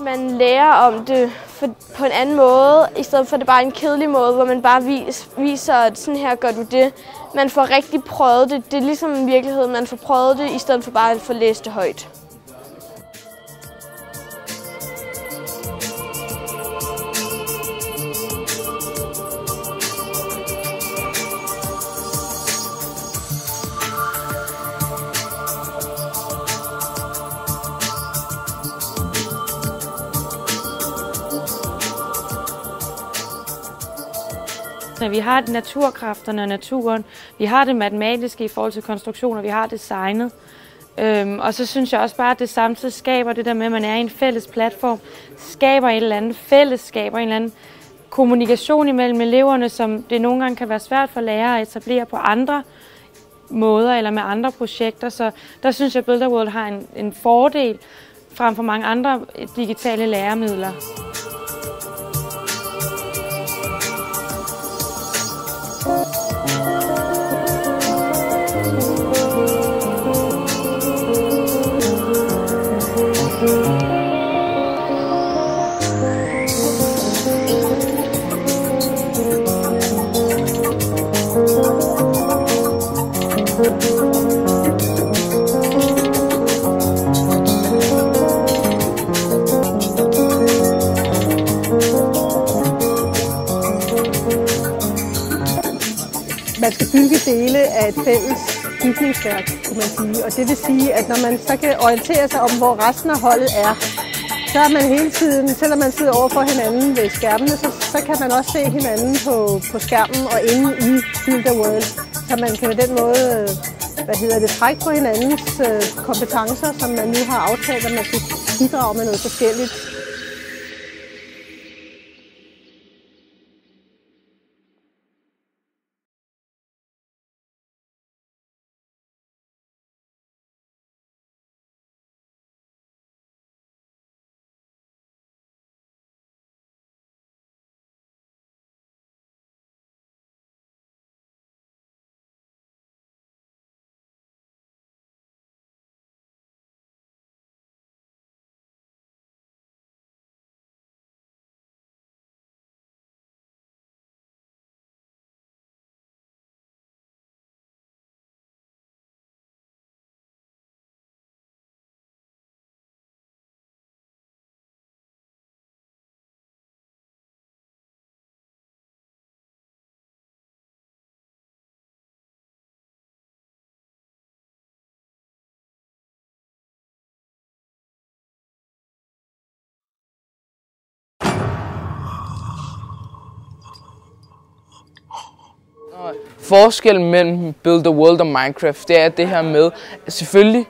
man lærer om det på en anden måde, i stedet for at det bare er en kedelig måde, hvor man bare vis, viser, at sådan her gør du det. Man får rigtig prøvet det. Det er ligesom en virkelighed, man får prøvet det, i stedet for bare at få læst det højt. Vi har naturkræfterne og naturen, vi har det matematiske i forhold til konstruktioner, vi har designet. Øhm, og så synes jeg også bare, at det samtidig skaber det der med, at man er i en fælles platform, skaber et eller andet fællesskab og en eller anden kommunikation imellem eleverne, som det nogle gange kan være svært for lærere at etablere på andre måder eller med andre projekter. Så der synes jeg, at Builder World har en, en fordel frem for mange andre digitale læremidler. Et fælles bygningsværk, kunne man sige. Og det vil sige, at når man så kan orientere sig om, hvor resten af holdet er, så er man hele tiden, selvom man sidder over for hinanden ved skærmene, så, så kan man også se hinanden på, på skærmen og inde i Field the World. Så man kan på den måde øh, hvad hedder det, trække på hinandens øh, kompetencer, som man nu har aftalt, at man skal bidrage med noget forskelligt. Forskellen mellem Build the World og Minecraft, det er det her med, at selvfølgelig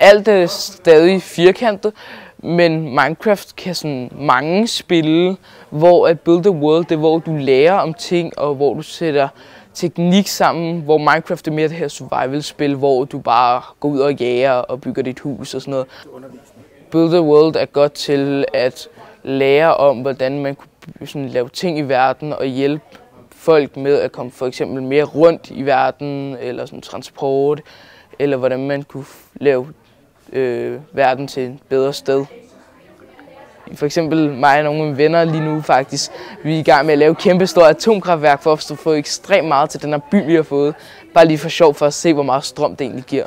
alt er stadig firkantet, men Minecraft kan sådan mange spille, hvor at Build the World, det er hvor du lærer om ting, og hvor du sætter teknik sammen, hvor Minecraft er mere det her survival-spil, hvor du bare går ud og jager og bygger dit hus og sådan noget. Build the World er godt til at lære om, hvordan man kunne sådan, lave ting i verden og hjælpe folk med at komme for eksempel mere rundt i verden, eller sådan transport, eller hvordan man kunne lave øh, verden til et bedre sted. For eksempel mig og nogle af mine venner lige nu faktisk, vi er i gang med at lave et kæmpe stort atomkraftværk for at få ekstremt meget til den her by, vi har fået. Bare lige for sjov for at se, hvor meget strøm det egentlig giver.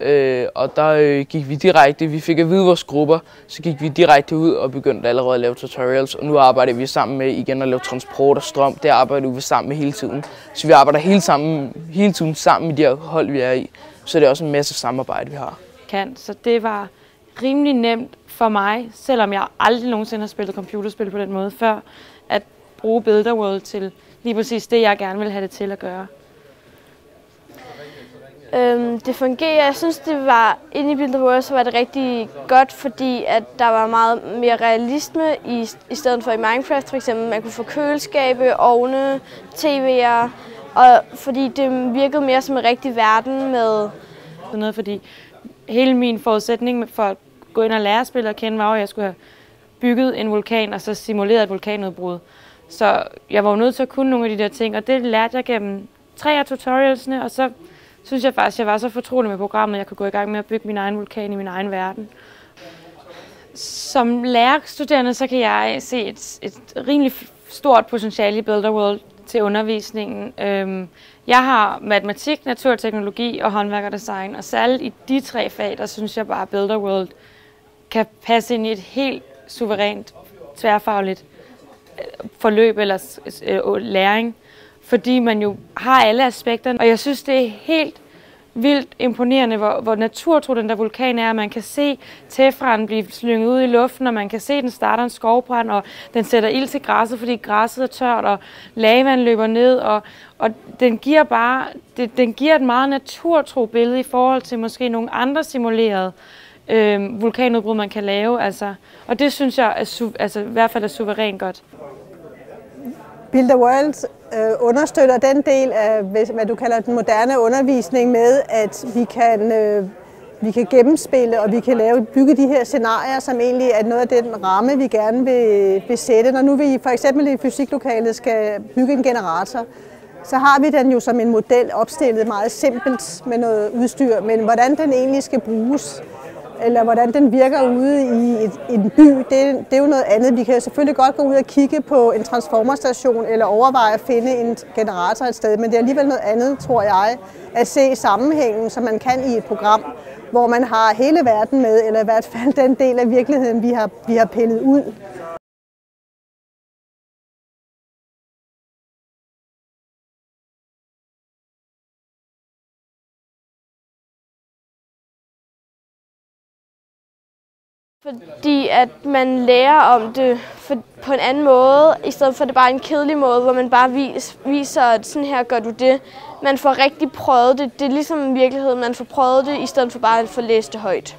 Øh, og der øh, gik vi direkte, vi fik at vide vores grupper, så gik vi direkte ud og begyndte allerede at lave tutorials. Og nu arbejder vi sammen med igen at lave transport og strøm. Det arbejder vi sammen med hele tiden. Så vi arbejder hele, sammen, hele tiden sammen med de her hold, vi er i. Så det er også en masse samarbejde, vi har. Kan. Så det var rimelig nemt for mig, selvom jeg aldrig nogensinde har spillet computerspil på den måde før, at bruge Builder World til lige præcis det, jeg gerne vil have det til at gøre. Øhm, det fungerer. Jeg synes, det var inde i Build the World, så var det rigtig godt, fordi at der var meget mere realisme i, i stedet for i Minecraft. For eksempel, man kunne få køleskabe, ovne, tv'er, og fordi det virkede mere som en rigtig verden med... Sådan noget, fordi hele min forudsætning for at gå ind og lære at spille og kende, var at jeg skulle have bygget en vulkan og så simuleret et vulkanudbrud. Så jeg var jo nødt til at kunne nogle af de der ting, og det lærte jeg gennem tre af tutorialsene, og så synes jeg faktisk, at jeg var så fortrolig med programmet, at jeg kunne gå i gang med at bygge min egen vulkan i min egen verden. Som lærerstuderende, så kan jeg se et, et rimelig stort potentiale i Builder World til undervisningen. Øhm, jeg har matematik, naturteknologi og håndværk og design, og særligt i de tre fag, der synes jeg bare, at Builder World kan passe ind i et helt suverænt, tværfagligt øh, forløb eller øh, læring, fordi man jo har alle aspekterne, og jeg synes, det er helt vildt imponerende, hvor, hvor naturtro den der vulkan er. Man kan se tefran blive slynget ud i luften, og man kan se, at den starter en skovbrand, og den sætter ild til græsset, fordi græsset er tørt, og lavaen løber ned, og, og den giver bare, det, den giver et meget naturtro billede i forhold til måske nogle andre simulerede øh, vulkanudbrud, man kan lave. Altså, og det synes jeg er, altså, i hvert fald er suverænt godt. Build the World øh, understøtter den del af, hvad du kalder den moderne undervisning med, at vi kan, øh, vi kan gennemspille, og vi kan lave, bygge de her scenarier, som egentlig er noget af den ramme, vi gerne vil, vil sætte. Når nu vi for eksempel i fysiklokalet skal bygge en generator, så har vi den jo som en model opstillet meget simpelt med noget udstyr, men hvordan den egentlig skal bruges, eller hvordan den virker ude i, et, en by, det, det er jo noget andet. Vi kan selvfølgelig godt gå ud og kigge på en transformerstation eller overveje at finde en generator et sted, men det er alligevel noget andet, tror jeg, at se sammenhængen, som man kan i et program, hvor man har hele verden med, eller i hvert fald den del af virkeligheden, vi har, vi har pillet ud. Fordi at man lærer om det for, på en anden måde, i stedet for at det bare er en kedelig måde, hvor man bare vis, viser, at sådan her gør du det. Man får rigtig prøvet det. Det er ligesom i virkeligheden, man får prøvet det, i stedet for bare at få læst det højt.